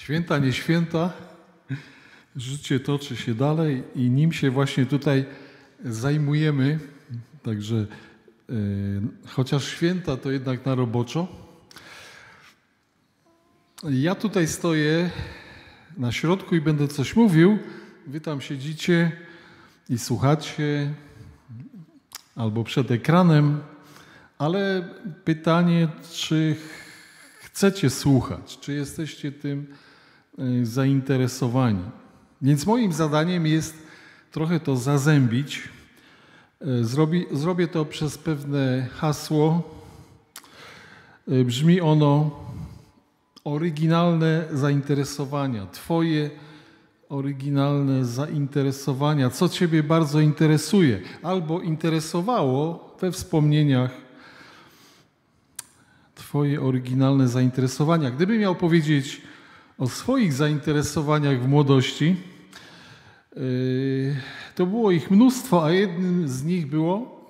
Święta, nie święta, życie toczy się dalej i nim się właśnie tutaj zajmujemy. Także e, chociaż święta to jednak na roboczo. Ja tutaj stoję na środku i będę coś mówił. Wy tam siedzicie i słuchacie albo przed ekranem, ale pytanie, czy chcecie słuchać, czy jesteście tym zainteresowani. Więc moim zadaniem jest trochę to zazębić. E, zrobi, zrobię to przez pewne hasło. E, brzmi ono oryginalne zainteresowania, Twoje oryginalne zainteresowania, co Ciebie bardzo interesuje albo interesowało we wspomnieniach Twoje oryginalne zainteresowania. Gdybym miał powiedzieć o swoich zainteresowaniach w młodości, yy, to było ich mnóstwo, a jednym z nich było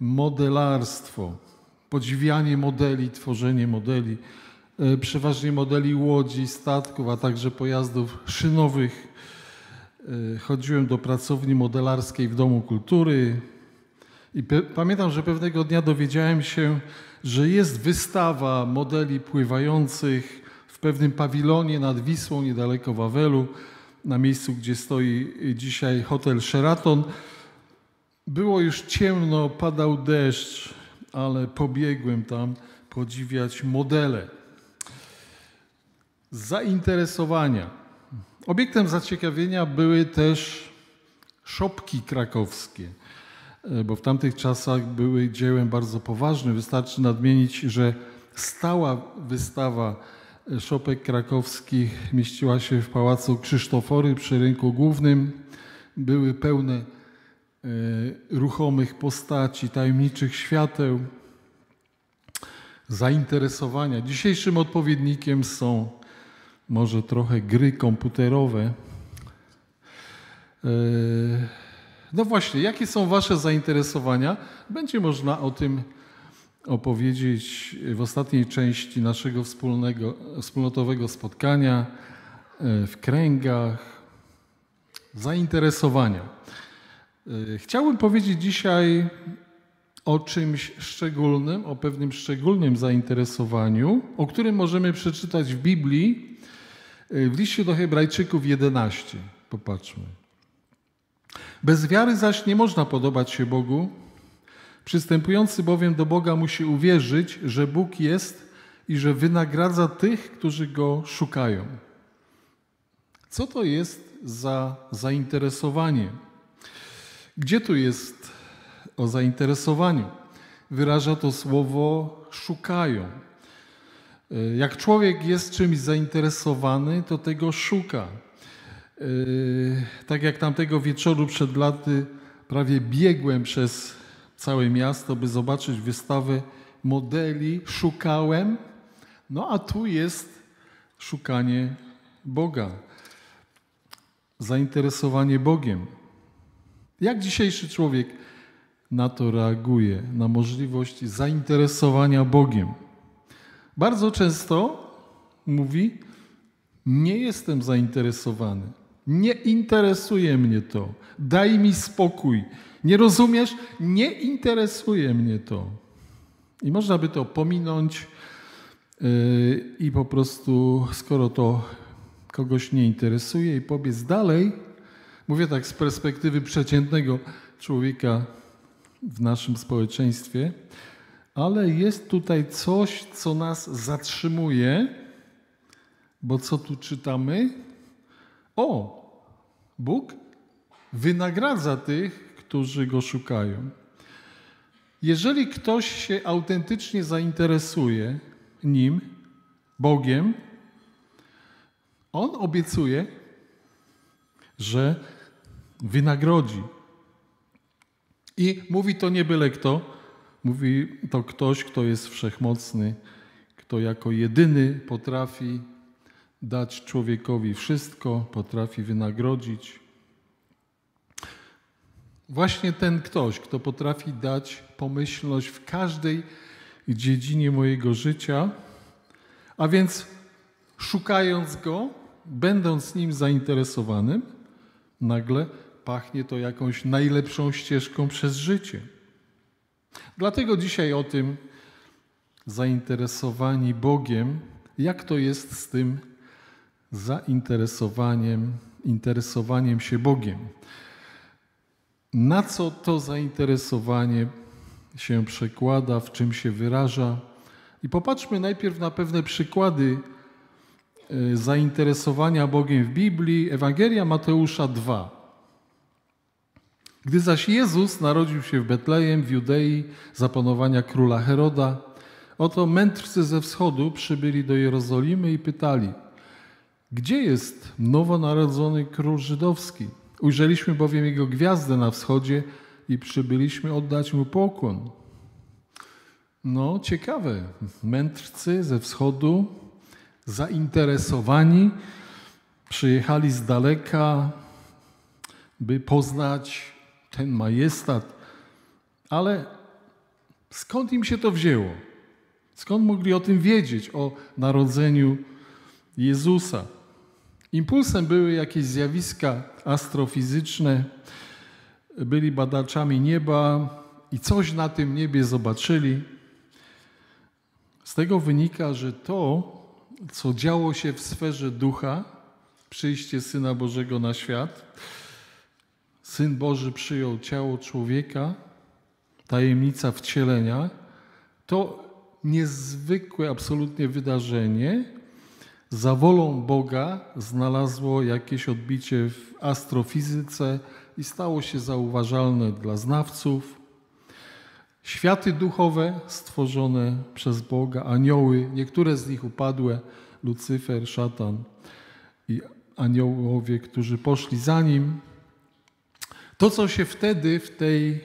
modelarstwo, podziwianie modeli, tworzenie modeli, yy, przeważnie modeli łodzi, statków, a także pojazdów szynowych. Yy, chodziłem do pracowni modelarskiej w Domu Kultury i pamiętam, że pewnego dnia dowiedziałem się, że jest wystawa modeli pływających pewnym pawilonie nad Wisłą, niedaleko Wawelu, na miejscu, gdzie stoi dzisiaj hotel Sheraton. Było już ciemno, padał deszcz, ale pobiegłem tam podziwiać modele. Zainteresowania. Obiektem zaciekawienia były też szopki krakowskie. E, bo w tamtych czasach były dziełem bardzo poważnym. Wystarczy nadmienić, że stała wystawa szopek krakowskich mieściła się w Pałacu Krzysztofory przy rynku głównym. Były pełne e, ruchomych postaci, tajemniczych świateł, zainteresowania. Dzisiejszym odpowiednikiem są może trochę gry komputerowe. No właśnie, jakie są Wasze zainteresowania? Będzie można o tym opowiedzieć w ostatniej części naszego wspólnego, wspólnotowego spotkania e, w kręgach zainteresowania. E, chciałbym powiedzieć dzisiaj o czymś szczególnym, o pewnym szczególnym zainteresowaniu, o którym możemy przeczytać w Biblii e, w liście do Hebrajczyków 11. Popatrzmy. Bez wiary zaś nie można podobać się Bogu. Przystępujący bowiem do Boga musi uwierzyć, że Bóg jest i że wynagradza tych, którzy Go szukają. Co to jest za zainteresowanie? Gdzie tu jest o zainteresowaniu? Wyraża to słowo szukają. Jak człowiek jest czymś zainteresowany, to tego szuka. Yy, tak jak tamtego wieczoru przed laty prawie biegłem przez całe miasto, by zobaczyć wystawę modeli, szukałem. No a tu jest szukanie Boga, zainteresowanie Bogiem. Jak dzisiejszy człowiek na to reaguje, na możliwość zainteresowania Bogiem? Bardzo często mówi: Nie jestem zainteresowany. Nie interesuje mnie to. Daj mi spokój. Nie rozumiesz? Nie interesuje mnie to. I można by to pominąć yy, i po prostu, skoro to kogoś nie interesuje, i pobiec dalej. Mówię tak z perspektywy przeciętnego człowieka w naszym społeczeństwie, ale jest tutaj coś, co nas zatrzymuje, bo co tu czytamy? O, Bóg wynagradza tych, którzy go szukają. Jeżeli ktoś się autentycznie zainteresuje nim, Bogiem, on obiecuje, że wynagrodzi. I mówi to nie byle kto, mówi to ktoś, kto jest wszechmocny, kto jako jedyny potrafi dać człowiekowi wszystko, potrafi wynagrodzić. Właśnie ten ktoś, kto potrafi dać pomyślność w każdej dziedzinie mojego życia, a więc szukając go, będąc nim zainteresowanym, nagle pachnie to jakąś najlepszą ścieżką przez życie. Dlatego dzisiaj o tym zainteresowani Bogiem, jak to jest z tym zainteresowaniem, interesowaniem się Bogiem. Na co to zainteresowanie się przekłada, w czym się wyraża. I popatrzmy najpierw na pewne przykłady e, zainteresowania Bogiem w Biblii. Ewangelia Mateusza 2. Gdy zaś Jezus narodził się w Betlejem, w Judei, za panowania króla Heroda, oto mędrcy ze wschodu przybyli do Jerozolimy i pytali, gdzie jest nowonarodzony król żydowski? Ujrzeliśmy bowiem jego gwiazdę na wschodzie i przybyliśmy oddać mu pokłon. No, ciekawe. Mędrcy ze wschodu, zainteresowani, przyjechali z daleka, by poznać ten majestat. Ale skąd im się to wzięło? Skąd mogli o tym wiedzieć, o narodzeniu Jezusa? Impulsem były jakieś zjawiska astrofizyczne, byli badaczami nieba i coś na tym niebie zobaczyli. Z tego wynika, że to, co działo się w sferze ducha, przyjście Syna Bożego na świat, Syn Boży przyjął ciało człowieka, tajemnica wcielenia, to niezwykłe absolutnie wydarzenie za wolą Boga znalazło jakieś odbicie w astrofizyce i stało się zauważalne dla znawców. Światy duchowe stworzone przez Boga, anioły, niektóre z nich upadłe, Lucyfer, szatan i aniołowie, którzy poszli za nim, to, co się wtedy w tej,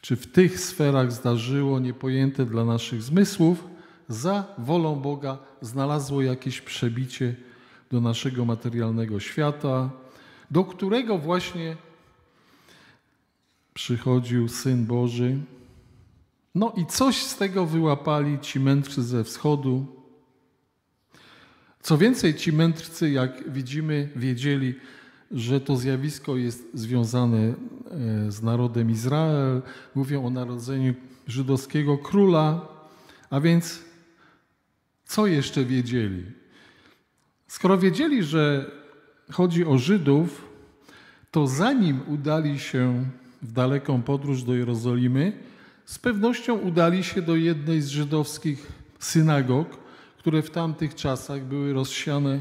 czy w tych sferach zdarzyło, niepojęte dla naszych zmysłów, za wolą Boga znalazło jakieś przebicie do naszego materialnego świata, do którego właśnie przychodził Syn Boży. No i coś z tego wyłapali ci mędrcy ze wschodu. Co więcej, ci mędrcy, jak widzimy, wiedzieli, że to zjawisko jest związane e, z narodem Izrael. Mówią o narodzeniu żydowskiego króla, a więc co jeszcze wiedzieli? Skoro wiedzieli, że chodzi o Żydów, to zanim udali się w daleką podróż do Jerozolimy, z pewnością udali się do jednej z żydowskich synagog, które w tamtych czasach były rozsiane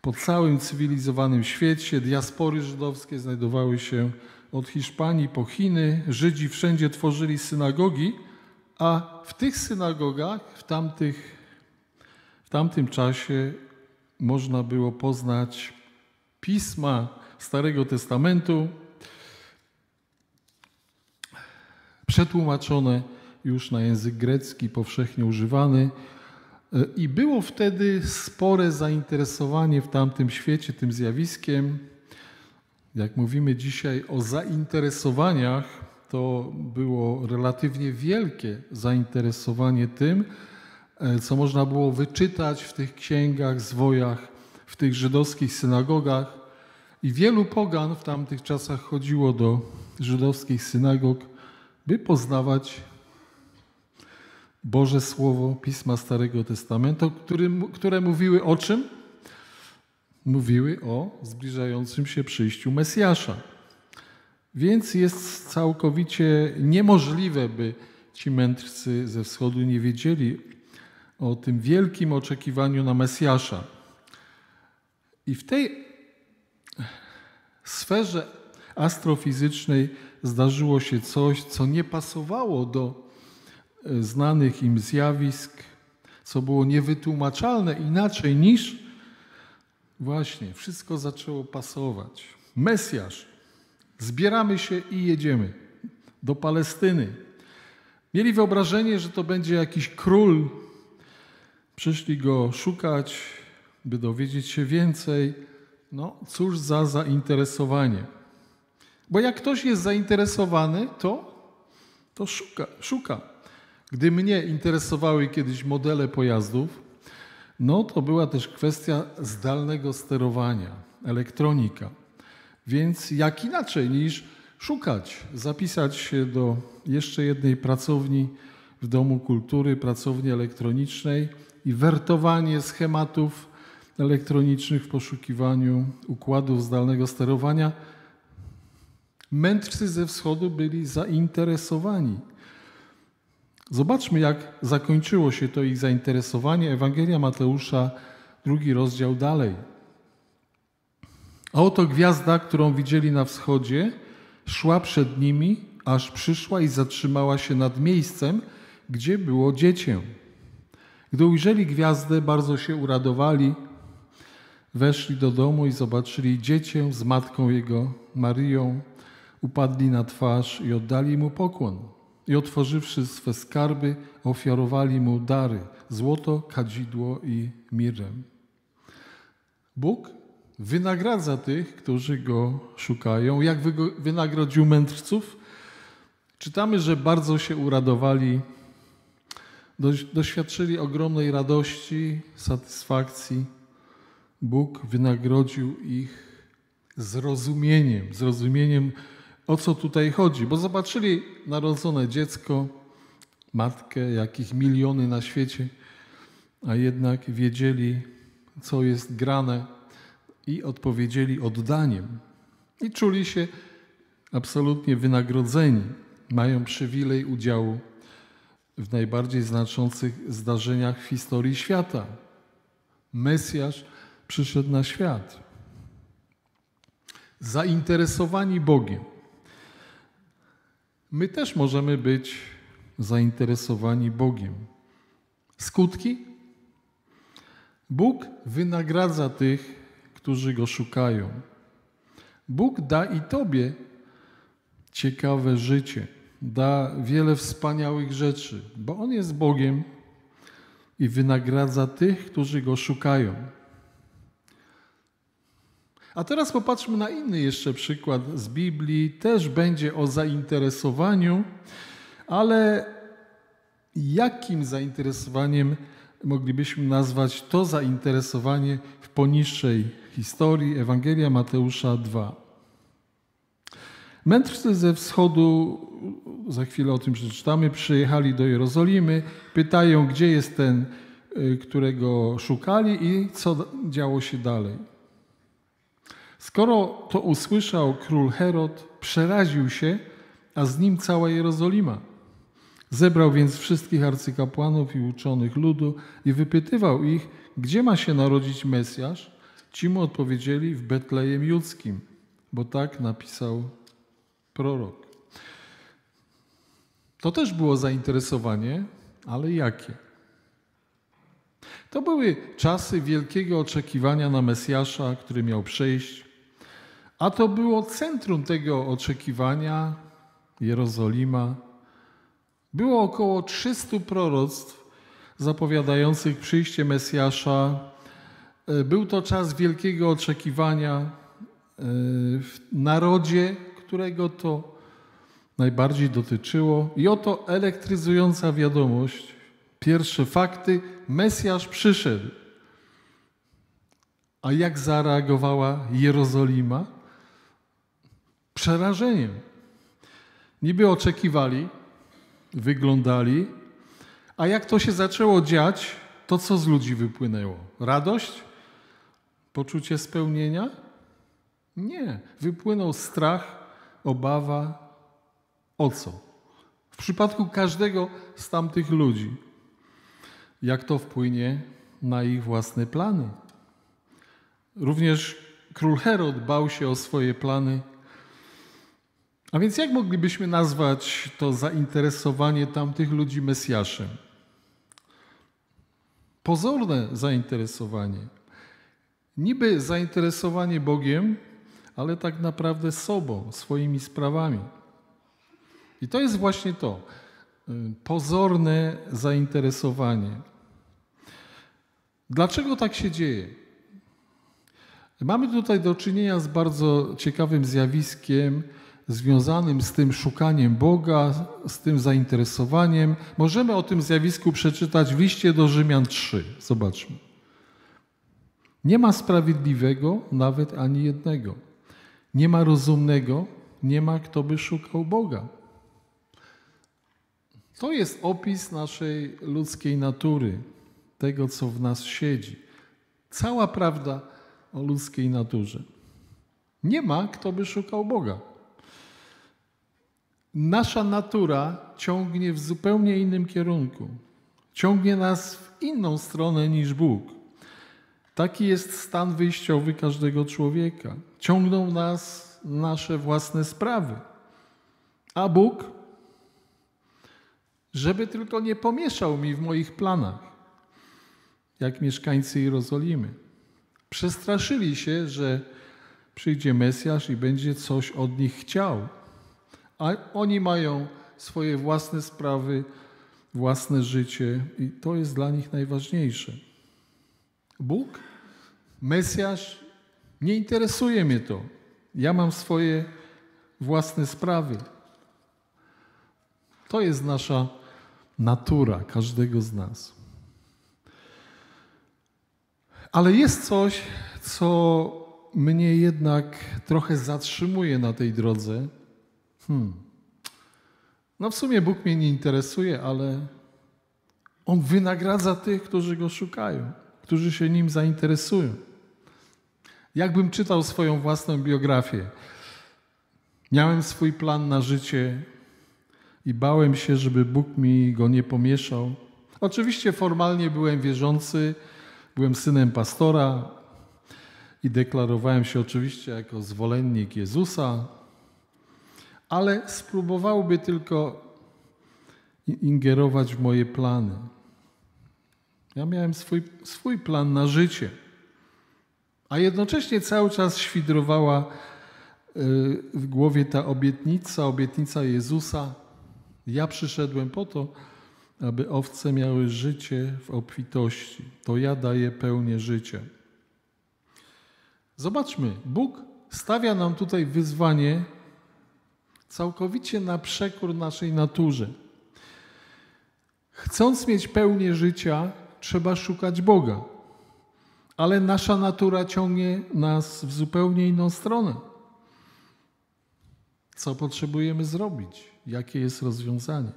po całym cywilizowanym świecie. Diaspory żydowskie znajdowały się od Hiszpanii po Chiny. Żydzi wszędzie tworzyli synagogi, a w tych synagogach w, tamtych, w tamtym czasie można było poznać pisma Starego Testamentu, przetłumaczone już na język grecki, powszechnie używany. I było wtedy spore zainteresowanie w tamtym świecie tym zjawiskiem. Jak mówimy dzisiaj o zainteresowaniach, to było relatywnie wielkie zainteresowanie tym, e, co można było wyczytać w tych księgach, zwojach, w tych żydowskich synagogach. I wielu pogan w tamtych czasach chodziło do żydowskich synagog, by poznawać Boże Słowo Pisma Starego Testamentu, które mówiły o czym? Mówiły o zbliżającym się przyjściu Mesjasza. Więc jest całkowicie niemożliwe, by ci mędrcy ze wschodu nie wiedzieli o tym wielkim oczekiwaniu na Mesjasza. I w tej sferze astrofizycznej zdarzyło się coś, co nie pasowało do znanych im zjawisk, co było niewytłumaczalne inaczej niż właśnie wszystko zaczęło pasować. Mesjasz, zbieramy się i jedziemy do Palestyny. Mieli wyobrażenie, że to będzie jakiś król. Przyszli go szukać, by dowiedzieć się więcej. No, cóż za zainteresowanie. Bo jak ktoś jest zainteresowany, to, to szuka, szuka. Gdy mnie interesowały kiedyś modele pojazdów, no to była też kwestia zdalnego sterowania, elektronika. Więc jak inaczej niż szukać, zapisać się do jeszcze jednej pracowni w Domu Kultury, pracowni elektronicznej i wertowanie schematów elektronicznych w poszukiwaniu układów zdalnego sterowania. Mędrcy ze wschodu byli zainteresowani. Zobaczmy, jak zakończyło się to ich zainteresowanie. Ewangelia Mateusza, drugi rozdział dalej. A oto gwiazda, którą widzieli na wschodzie, szła przed nimi, aż przyszła i zatrzymała się nad miejscem, gdzie było dziecię. Gdy ujrzeli gwiazdę, bardzo się uradowali. Weszli do domu i zobaczyli dziecię z matką jego, Maryją. Upadli na twarz i oddali mu pokłon. I otworzywszy swe skarby, ofiarowali mu dary: złoto, kadzidło i mirę. Bóg wynagradza tych, którzy go szukają. Jak wynagrodził mędrców? Czytamy, że bardzo się uradowali, doświadczyli ogromnej radości, satysfakcji. Bóg wynagrodził ich zrozumieniem, zrozumieniem, o co tutaj chodzi, bo zobaczyli narodzone dziecko, matkę, jakich miliony na świecie, a jednak wiedzieli, co jest grane i odpowiedzieli oddaniem. I czuli się absolutnie wynagrodzeni. Mają przywilej udziału w najbardziej znaczących zdarzeniach w historii świata. Mesjasz przyszedł na świat. Zainteresowani Bogiem. My też możemy być zainteresowani Bogiem. Skutki? Bóg wynagradza tych, którzy Go szukają. Bóg da i Tobie ciekawe życie, da wiele wspaniałych rzeczy, bo On jest Bogiem i wynagradza tych, którzy Go szukają. A teraz popatrzmy na inny jeszcze przykład z Biblii. Też będzie o zainteresowaniu, ale jakim zainteresowaniem moglibyśmy nazwać to zainteresowanie w poniższej historii Ewangelia Mateusza 2. Mędrcy ze wschodu, za chwilę o tym przeczytamy, przyjechali do Jerozolimy, pytają, gdzie jest ten, y, którego szukali i co działo się dalej. Skoro to usłyszał król Herod, przeraził się, a z nim cała Jerozolima. Zebrał więc wszystkich arcykapłanów i uczonych ludu i wypytywał ich, gdzie ma się narodzić Mesjasz. Ci mu odpowiedzieli w Betlejem Judzkim, bo tak napisał prorok. To też było zainteresowanie, ale jakie? To były czasy wielkiego oczekiwania na Mesjasza, który miał przejść, a to było centrum tego oczekiwania Jerozolima. Było około 300 proroctw zapowiadających przyjście Mesjasza E, był to czas wielkiego oczekiwania e, w narodzie, którego to najbardziej dotyczyło. I oto elektryzująca wiadomość. Pierwsze fakty: Mesjasz przyszedł. A jak zareagowała Jerozolima? Przerażeniem. Niby oczekiwali, wyglądali, a jak to się zaczęło dziać, to co z ludzi wypłynęło? Radość? Poczucie spełnienia? Nie. Wypłynął strach, obawa. O co? W przypadku każdego z tamtych ludzi. Jak to wpłynie na ich własne plany? Również król Herod bał się o swoje plany. A więc jak moglibyśmy nazwać to zainteresowanie tamtych ludzi Mesjaszem? Pozorne zainteresowanie. Niby zainteresowanie Bogiem, ale tak naprawdę sobą, swoimi sprawami. I to jest właśnie to y, pozorne zainteresowanie. Dlaczego tak się dzieje? Mamy tutaj do czynienia z bardzo ciekawym zjawiskiem związanym z tym szukaniem Boga, z tym zainteresowaniem. Możemy o tym zjawisku przeczytać w liście do Rzymian 3. Zobaczmy. Nie ma sprawiedliwego nawet ani jednego. Nie ma rozumnego, nie ma kto by szukał Boga. To jest opis naszej ludzkiej natury, tego co w nas siedzi. Cała prawda o ludzkiej naturze. Nie ma kto by szukał Boga. Nasza natura ciągnie w zupełnie innym kierunku. Ciągnie nas w inną stronę niż Bóg. Taki jest stan wyjściowy każdego człowieka. Ciągną nas nasze własne sprawy. A Bóg, żeby tylko nie pomieszał mi w moich planach, jak mieszkańcy Jerozolimy. Przestraszyli się, że przyjdzie Mesjasz i będzie coś od nich chciał. A oni mają swoje własne sprawy, własne życie i to jest dla nich najważniejsze. Bóg, Mesjasz, nie interesuje mnie to. Ja mam swoje własne sprawy. To jest nasza natura każdego z nas. Ale jest coś, co mnie jednak trochę zatrzymuje na tej drodze. Hmm. No w sumie Bóg mnie nie interesuje, ale On wynagradza tych, którzy Go szukają, którzy się Nim zainteresują. Jakbym czytał swoją własną biografię. Miałem swój plan na życie i bałem się, żeby Bóg mi go nie pomieszał. Oczywiście formalnie byłem wierzący, byłem synem pastora i deklarowałem się oczywiście jako zwolennik Jezusa, ale spróbowałby tylko ingerować w moje plany. Ja miałem swój, swój plan na życie. A jednocześnie cały czas świdrowała y, w głowie ta obietnica, obietnica Jezusa. Ja przyszedłem po to, aby owce miały życie w obfitości. To ja daję pełnię życia. Zobaczmy, Bóg stawia nam tutaj wyzwanie całkowicie na przekór naszej naturze. Chcąc mieć pełnię życia, trzeba szukać Boga ale nasza natura ciągnie nas w zupełnie inną stronę. Co potrzebujemy zrobić? Jakie jest rozwiązanie?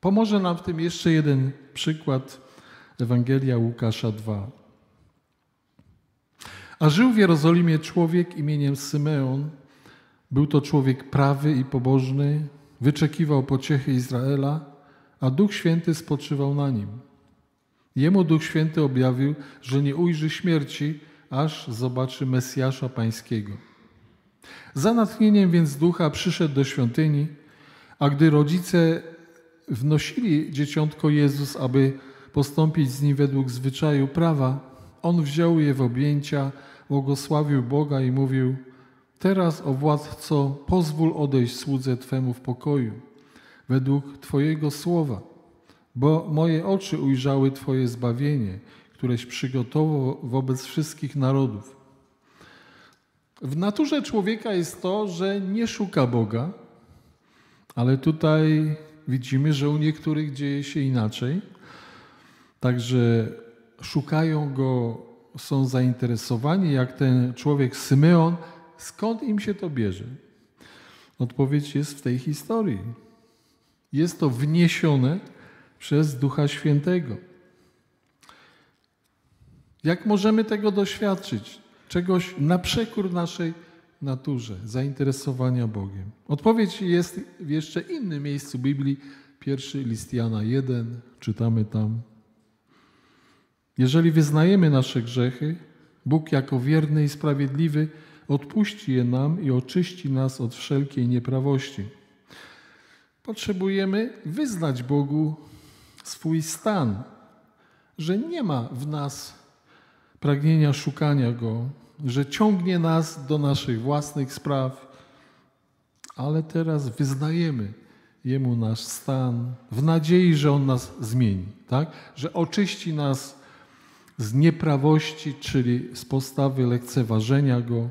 Pomoże nam w tym jeszcze jeden przykład Ewangelia Łukasza 2. A żył w Jerozolimie człowiek imieniem Symeon. Był to człowiek prawy i pobożny, wyczekiwał pociechy Izraela, a Duch Święty spoczywał na nim. Jemu Duch Święty objawił, że nie ujrzy śmierci, aż zobaczy Mesjasza Pańskiego. Za natchnieniem więc Ducha przyszedł do świątyni, a gdy rodzice wnosili dzieciątko Jezus, aby postąpić z nim według zwyczaju prawa, on wziął je w objęcia, błogosławił Boga i mówił: Teraz, o władco, pozwól odejść słudze Twemu w pokoju, według Twojego słowa bo moje oczy ujrzały Twoje zbawienie, któreś przygotował wobec wszystkich narodów. W naturze człowieka jest to, że nie szuka Boga, ale tutaj widzimy, że u niektórych dzieje się inaczej. Także szukają go, są zainteresowani, jak ten człowiek Symeon. Skąd im się to bierze? Odpowiedź jest w tej historii. Jest to wniesione przez Ducha Świętego. Jak możemy tego doświadczyć? Czegoś na przekór naszej naturze, zainteresowania Bogiem. Odpowiedź jest w jeszcze innym miejscu Biblii, pierwszy list Jana 1, czytamy tam. Jeżeli wyznajemy nasze grzechy, Bóg jako wierny i sprawiedliwy odpuści je nam i oczyści nas od wszelkiej nieprawości. Potrzebujemy wyznać Bogu swój stan, że nie ma w nas pragnienia szukania Go, że ciągnie nas do naszych własnych spraw, ale teraz wyznajemy Jemu nasz stan w nadziei, że On nas zmieni, tak? że oczyści nas z nieprawości, czyli z postawy lekceważenia Go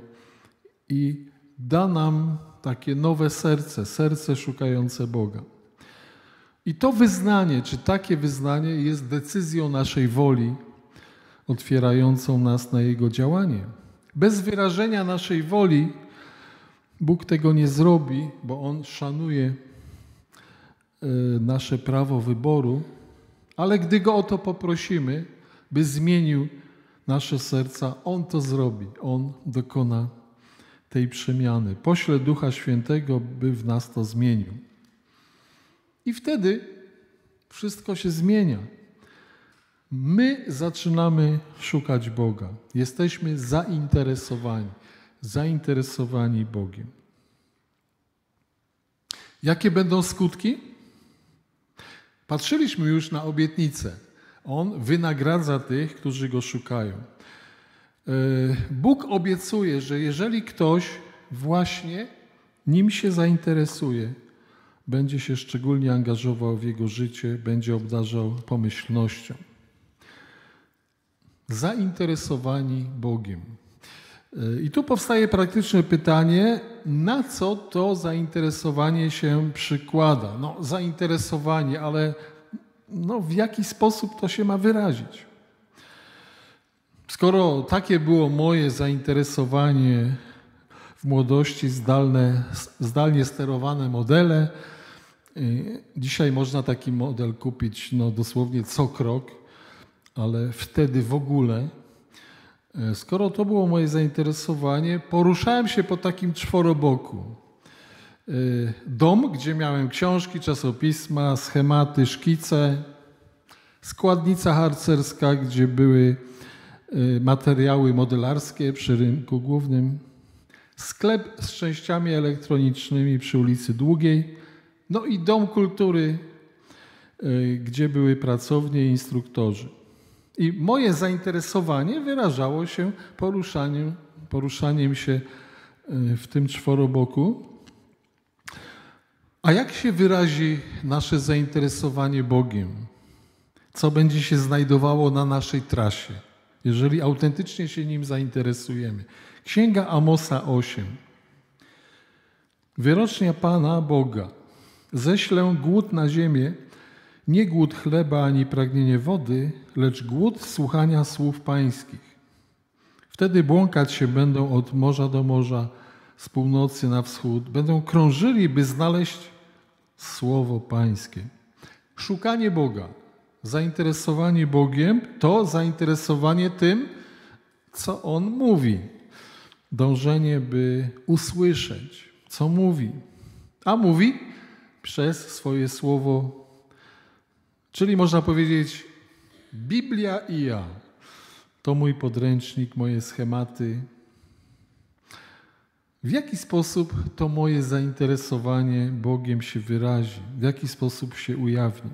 i da nam takie nowe serce, serce szukające Boga. I to wyznanie, czy takie wyznanie jest decyzją naszej woli otwierającą nas na Jego działanie. Bez wyrażenia naszej woli Bóg tego nie zrobi, bo On szanuje e, nasze prawo wyboru, ale gdy Go o to poprosimy, by zmienił nasze serca, On to zrobi. On dokona tej przemiany. Pośle Ducha Świętego, by w nas to zmienił. I wtedy wszystko się zmienia. My zaczynamy szukać Boga. Jesteśmy zainteresowani, zainteresowani Bogiem. Jakie będą skutki? Patrzyliśmy już na obietnicę. On wynagradza tych, którzy go szukają. E, Bóg obiecuje, że jeżeli ktoś właśnie nim się zainteresuje, będzie się szczególnie angażował w jego życie, będzie obdarzał pomyślnością. Zainteresowani Bogiem. E, I tu powstaje praktyczne pytanie, na co to zainteresowanie się przykłada? No, zainteresowanie, ale no, w jaki sposób to się ma wyrazić? Skoro takie było moje zainteresowanie w młodości, zdalne, zdalnie sterowane modele, y, dzisiaj można taki model kupić no, dosłownie co krok, ale wtedy w ogóle. Y, skoro to było moje zainteresowanie, poruszałem się po takim czworoboku. Y, dom, gdzie miałem książki, czasopisma, schematy, szkice, składnica harcerska, gdzie były materiały modelarskie przy rynku głównym, sklep z częściami elektronicznymi przy ulicy Długiej, no i dom kultury, y, gdzie były pracownie i instruktorzy. I moje zainteresowanie wyrażało się poruszaniem, poruszaniem się w tym czworoboku. A jak się wyrazi nasze zainteresowanie Bogiem? Co będzie się znajdowało na naszej trasie, jeżeli autentycznie się nim zainteresujemy? Księga Amosa 8. Wyrocznia Pana Boga. Ześlę głód na ziemię, nie głód chleba ani pragnienie wody, lecz głód słuchania słów pańskich. Wtedy błąkać się będą od morza do morza, z północy na wschód, będą krążyli, by znaleźć Słowo Pańskie. Szukanie Boga, zainteresowanie Bogiem to zainteresowanie tym, co On mówi. Dążenie, by usłyszeć, co mówi. A mówi przez swoje słowo, czyli można powiedzieć, Biblia i ja. To mój podręcznik, moje schematy, w jaki sposób to moje zainteresowanie Bogiem się wyrazi? W jaki sposób się ujawni?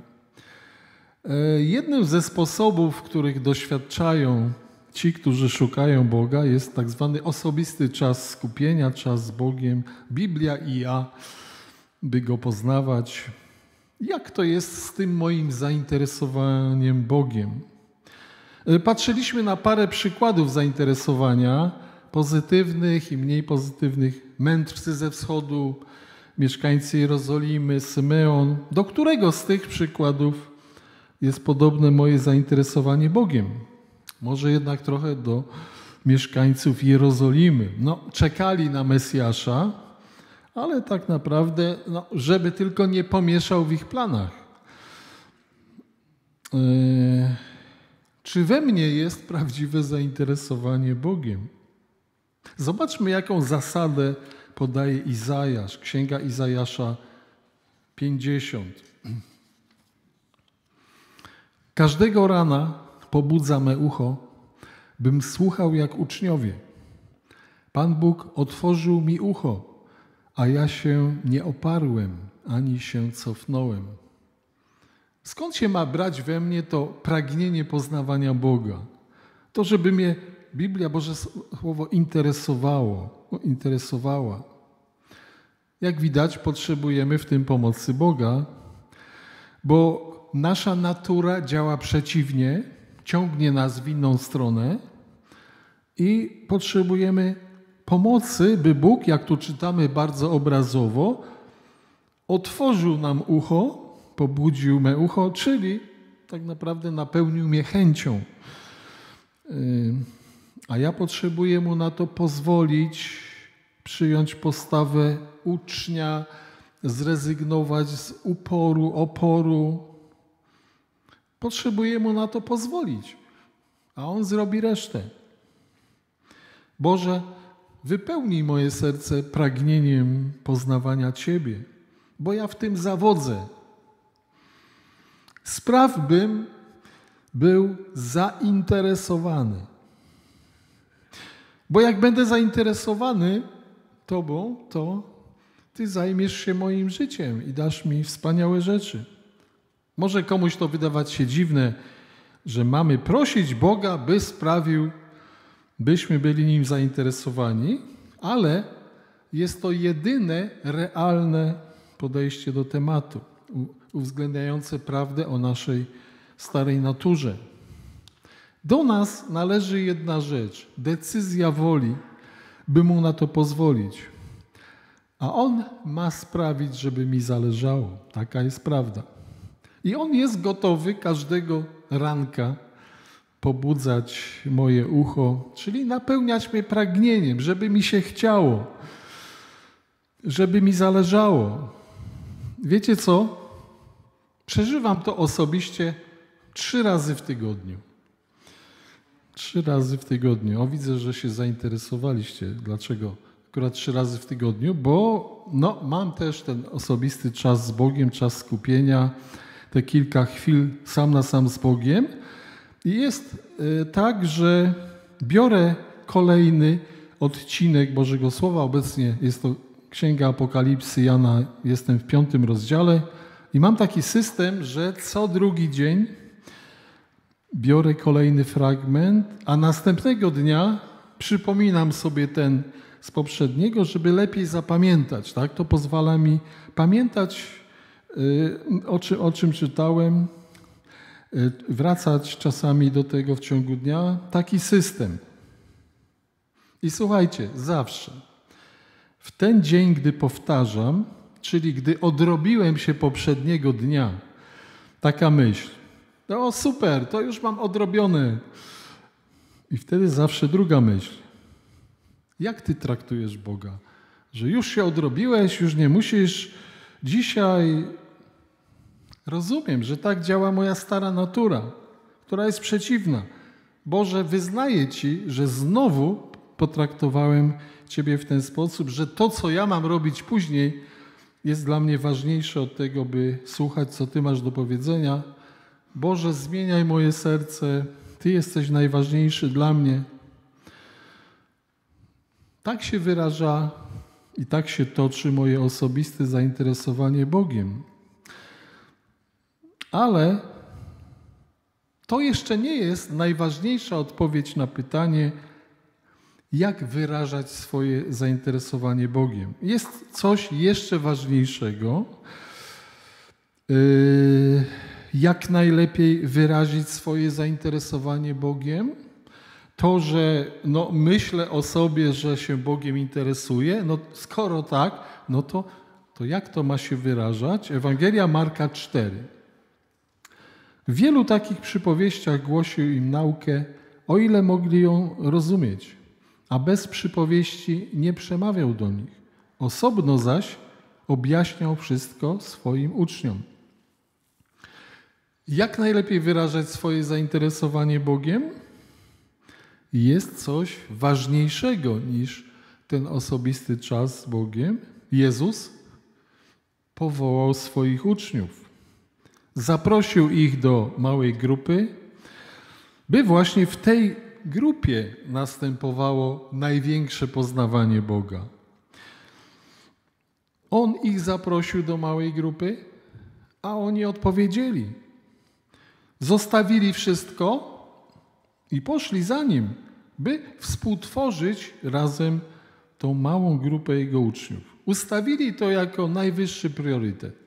E, jednym ze sposobów, których doświadczają ci, którzy szukają Boga, jest tak zwany osobisty czas skupienia, czas z Bogiem, Biblia i ja, by go poznawać. Jak to jest z tym moim zainteresowaniem Bogiem? E, patrzyliśmy na parę przykładów zainteresowania pozytywnych i mniej pozytywnych, mędrcy ze wschodu, mieszkańcy Jerozolimy, Symeon. Do którego z tych przykładów jest podobne moje zainteresowanie Bogiem? Może jednak trochę do mieszkańców Jerozolimy. No, czekali na Mesjasza, ale tak naprawdę, no, żeby tylko nie pomieszał w ich planach. Yy, czy we mnie jest prawdziwe zainteresowanie Bogiem? Zobaczmy, jaką zasadę podaje Izajasz, Księga Izajasza 50. Każdego rana pobudza me ucho, bym słuchał jak uczniowie. Pan Bóg otworzył mi ucho, a ja się nie oparłem ani się cofnąłem. Skąd się ma brać we mnie to pragnienie poznawania Boga? To, żeby mnie Biblia, Boże Słowo interesowało, interesowała. Jak widać, potrzebujemy w tym pomocy Boga, bo nasza natura działa przeciwnie, ciągnie nas w inną stronę i potrzebujemy pomocy, by Bóg, jak tu czytamy bardzo obrazowo, otworzył nam ucho, pobudził me ucho, czyli tak naprawdę napełnił mnie chęcią A ja potrzebuję mu na to pozwolić, przyjąć postawę ucznia, zrezygnować z uporu, oporu. Potrzebuję mu na to pozwolić, a on zrobi resztę. Boże, wypełnij moje serce pragnieniem poznawania Ciebie, bo ja w tym zawodzę. Spraw bym był zainteresowany. Bo jak będę zainteresowany Tobą, to Ty zajmiesz się moim życiem i dasz mi wspaniałe rzeczy. Może komuś to wydawać się dziwne, że mamy prosić Boga, by sprawił, byśmy byli nim zainteresowani, ale jest to jedyne realne podejście do tematu, uwzględniające prawdę o naszej starej naturze. Do nas należy jedna rzecz decyzja woli, by mu na to pozwolić. A on ma sprawić, żeby mi zależało. Taka jest prawda. I on jest gotowy każdego ranka pobudzać moje ucho, czyli napełniać mnie pragnieniem, żeby mi się chciało, żeby mi zależało. Wiecie co? Przeżywam to osobiście trzy razy w tygodniu. Trzy razy w tygodniu. O, widzę, że się zainteresowaliście. Dlaczego akurat trzy razy w tygodniu? Bo no, mam też ten osobisty czas z Bogiem, czas skupienia, te kilka chwil sam na sam z Bogiem. I jest y, tak, że biorę kolejny odcinek Bożego Słowa. Obecnie jest to Księga Apokalipsy Jana, jestem w piątym rozdziale. I mam taki system, że co drugi dzień biorę kolejny fragment, a następnego dnia przypominam sobie ten z poprzedniego, żeby lepiej zapamiętać. Tak? To pozwala mi pamiętać, o, czy, o czym czytałem, y, wracać czasami do tego w ciągu dnia. Taki system. I słuchajcie, zawsze w ten dzień, gdy powtarzam, czyli gdy odrobiłem się poprzedniego dnia, taka myśl. No super, to już mam odrobione. I wtedy zawsze druga myśl. Jak ty traktujesz Boga? Że już się odrobiłeś, już nie musisz. Dzisiaj rozumiem, że tak działa moja stara natura, która jest przeciwna. Boże, wyznaję Ci, że znowu potraktowałem Ciebie w ten sposób, że to, co ja mam robić później, jest dla mnie ważniejsze od tego, by słuchać, co Ty masz do powiedzenia, Boże, zmieniaj moje serce, Ty jesteś najważniejszy dla mnie. Tak się wyraża i tak się toczy moje osobiste zainteresowanie Bogiem. Ale to jeszcze nie jest najważniejsza odpowiedź na pytanie, jak wyrażać swoje zainteresowanie Bogiem. Jest coś jeszcze ważniejszego. Yy jak najlepiej wyrazić swoje zainteresowanie Bogiem. To, że no, myślę o sobie, że się Bogiem interesuję, no skoro tak, no to, to jak to ma się wyrażać? Ewangelia Marka 4. W wielu takich przypowieściach głosił im naukę, o ile mogli ją rozumieć, a bez przypowieści nie przemawiał do nich. Osobno zaś objaśniał wszystko swoim uczniom. Jak najlepiej wyrażać swoje zainteresowanie Bogiem? Jest coś ważniejszego niż ten osobisty czas z Bogiem. Jezus powołał swoich uczniów. Zaprosił ich do małej grupy, by właśnie w tej grupie następowało największe poznawanie Boga. On ich zaprosił do małej grupy, a oni odpowiedzieli. Zostawili wszystko i poszli za nim, by współtworzyć razem tą małą grupę jego uczniów. Ustawili to jako najwyższy priorytet.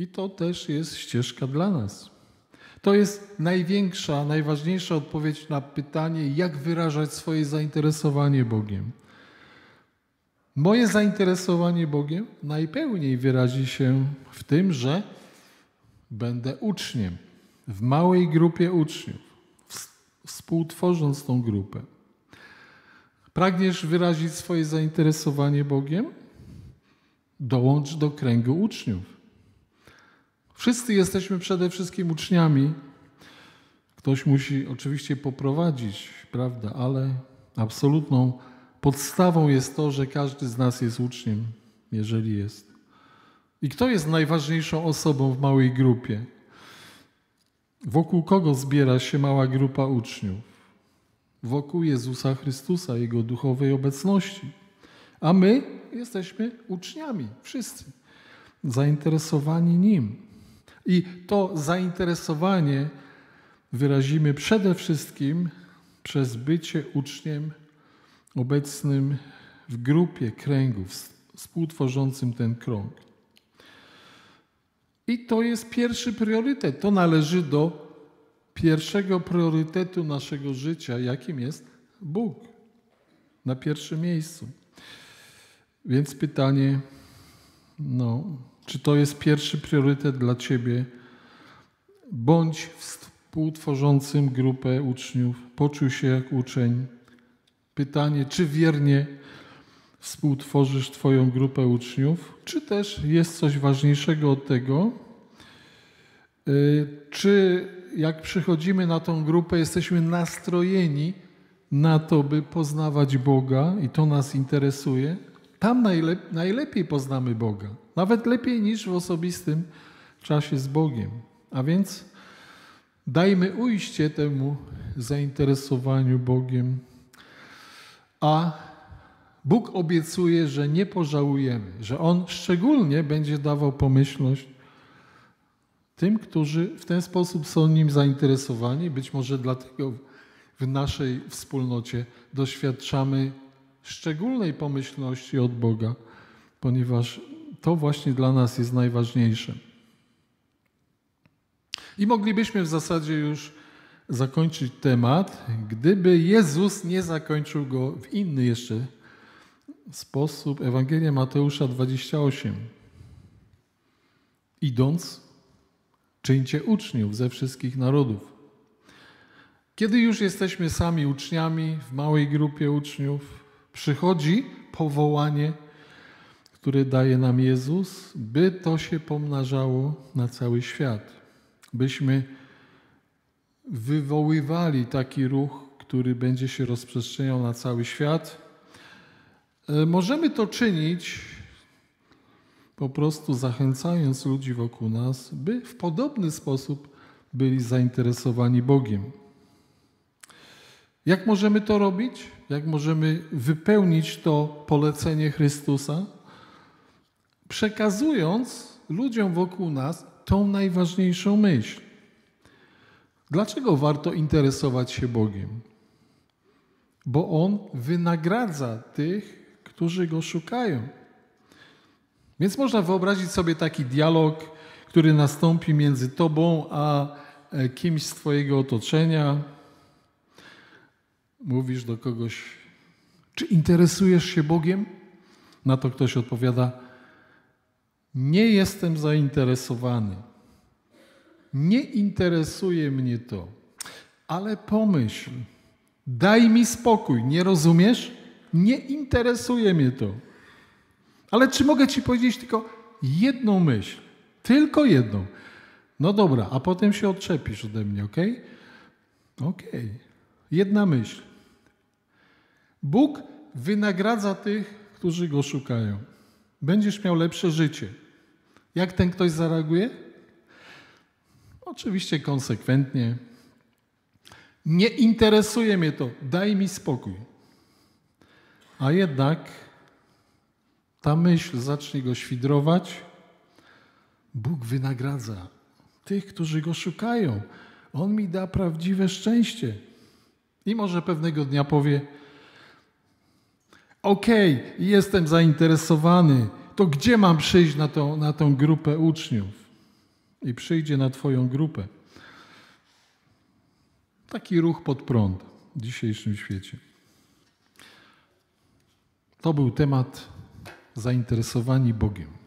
I to też jest ścieżka dla nas. To jest największa, najważniejsza odpowiedź na pytanie, jak wyrażać swoje zainteresowanie Bogiem. Moje zainteresowanie Bogiem najpełniej wyrazi się w tym, że Będę uczniem w małej grupie uczniów, współtworząc tą grupę. Pragniesz wyrazić swoje zainteresowanie Bogiem? Dołącz do kręgu uczniów. Wszyscy jesteśmy przede wszystkim uczniami. Ktoś musi oczywiście poprowadzić, prawda, ale absolutną podstawą jest to, że każdy z nas jest uczniem, jeżeli jest. I kto jest najważniejszą osobą w małej grupie? Wokół kogo zbiera się mała grupa uczniów? Wokół Jezusa Chrystusa, Jego duchowej obecności. A my jesteśmy uczniami, wszyscy, zainteresowani Nim. I to zainteresowanie wyrazimy przede wszystkim przez bycie uczniem obecnym w grupie kręgów, współtworzącym ten krąg. I to jest pierwszy priorytet. To należy do pierwszego priorytetu naszego życia, jakim jest Bóg. Na pierwszym miejscu. Więc pytanie, no, czy to jest pierwszy priorytet dla Ciebie? Bądź współtworzącym grupę uczniów, poczuj się jak uczeń. Pytanie, czy wiernie współtworzysz Twoją grupę uczniów, czy też jest coś ważniejszego od tego? Y, czy jak przychodzimy na tą grupę, jesteśmy nastrojeni na to, by poznawać Boga i to nas interesuje? Tam najlep najlepiej poznamy Boga, nawet lepiej niż w osobistym czasie z Bogiem. A więc dajmy ujście temu zainteresowaniu Bogiem, a Bóg obiecuje, że nie pożałujemy, że On szczególnie będzie dawał pomyślność tym, którzy w ten sposób są nim zainteresowani. Być może dlatego w naszej wspólnocie doświadczamy szczególnej pomyślności od Boga, ponieważ to właśnie dla nas jest najważniejsze. I moglibyśmy w zasadzie już zakończyć temat, gdyby Jezus nie zakończył go w inny jeszcze sposób. Ewangelia Mateusza 28. Idąc, czyńcie uczniów ze wszystkich narodów. Kiedy już jesteśmy sami uczniami, w małej grupie uczniów, przychodzi powołanie, które daje nam Jezus, by to się pomnażało na cały świat. Byśmy wywoływali taki ruch, który będzie się rozprzestrzeniał na cały świat. E, możemy to czynić po prostu zachęcając ludzi wokół nas, by w podobny sposób byli zainteresowani Bogiem. Jak możemy to robić? Jak możemy wypełnić to polecenie Chrystusa? Przekazując ludziom wokół nas tą najważniejszą myśl. Dlaczego warto interesować się Bogiem? Bo On wynagradza tych, którzy Go szukają. Więc można wyobrazić sobie taki dialog, który nastąpi między Tobą a e, kimś z Twojego otoczenia. Mówisz do kogoś, czy interesujesz się Bogiem? Na to ktoś odpowiada, nie jestem zainteresowany. Nie interesuje mnie to, ale pomyśl, daj mi spokój, nie rozumiesz? Nie interesuje mnie to. Ale czy mogę Ci powiedzieć tylko jedną myśl? Tylko jedną. No dobra, a potem się odczepisz ode mnie, ok? Ok. Jedna myśl. Bóg wynagradza tych, którzy Go szukają. Będziesz miał lepsze życie. Jak ten ktoś zareaguje? Oczywiście konsekwentnie. Nie interesuje mnie to, daj mi spokój. A jednak ta myśl zacznie go świdrować. Bóg wynagradza tych, którzy go szukają. On mi da prawdziwe szczęście. I może pewnego dnia powie: Okej, okay, jestem zainteresowany, to gdzie mam przyjść na tą, na tą grupę uczniów? I przyjdzie na Twoją grupę. Taki ruch pod prąd w dzisiejszym świecie. To był temat zainteresowani Bogiem.